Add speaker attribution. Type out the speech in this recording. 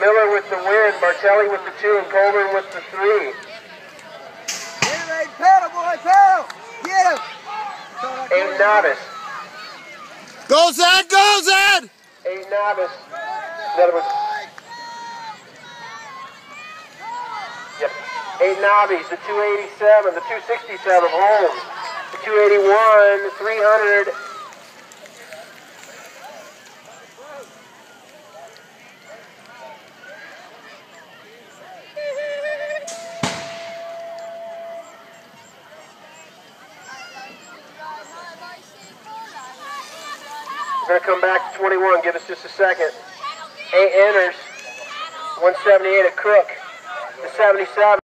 Speaker 1: Miller with the win, Martelli with the two, and Coleman with the three.
Speaker 2: Get him, Aiden. Pedal, boy, pedal. Get him.
Speaker 1: Eight novice.
Speaker 3: Go, Zed! Go, Zed!
Speaker 1: Eight novice. Another one. Yep. Eight novice, the 287, the 267 of Holmes, the 281, 300. We're going to come back to 21. Give us just a second. Eight enters. 178 at Cook. The 77.